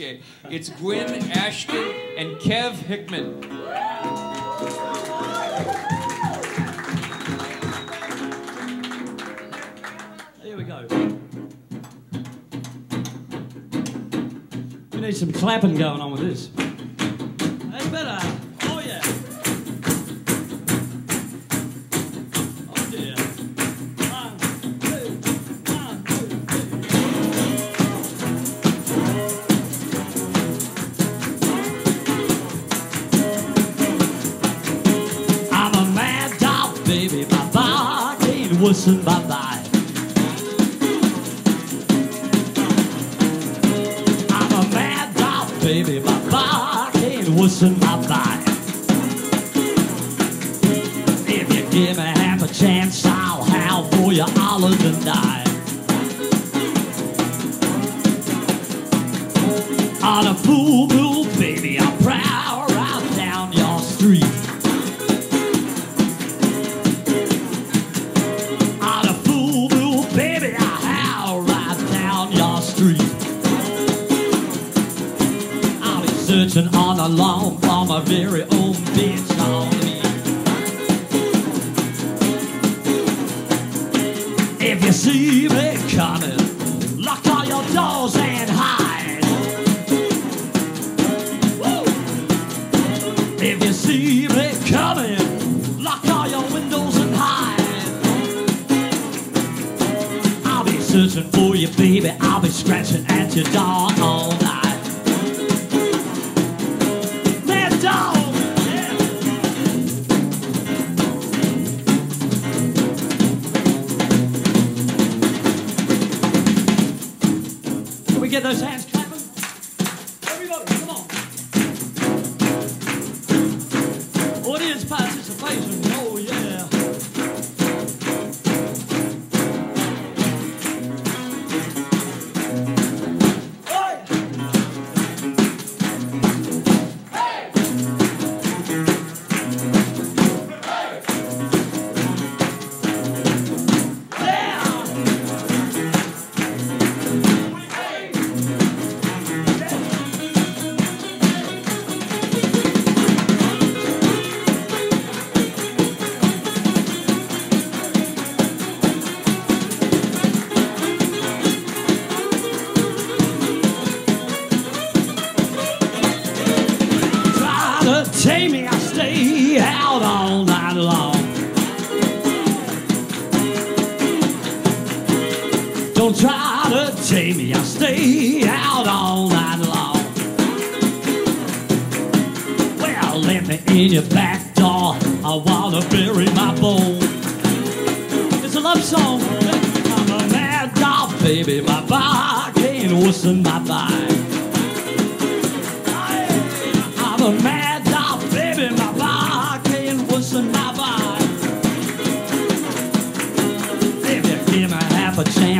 Okay, it's Gwyn Ashton and Kev Hickman. Here we go. We need some clapping going on with this. Body wasn't my body. I'm a mad dog, baby. My body wasn't my body. If you give me half a chance, I'll howl for you all of the night. On a full moon, baby, I'm proud on a lawn for my very own bitch on me. If you see me coming, lock all your doors and hide. If you see me coming, lock all your windows and hide. I'll be searching for you, baby. I'll be scratching at your door all night. We get those hands Don't try to tame me, I stay out all night long. Well, let me in your back door. I wanna bury my bone. It's a love song. I'm a mad dog, baby. My body ain't what's in my body. I'm a mad dog, baby. My body ain't what's in my. If you give me half a chance,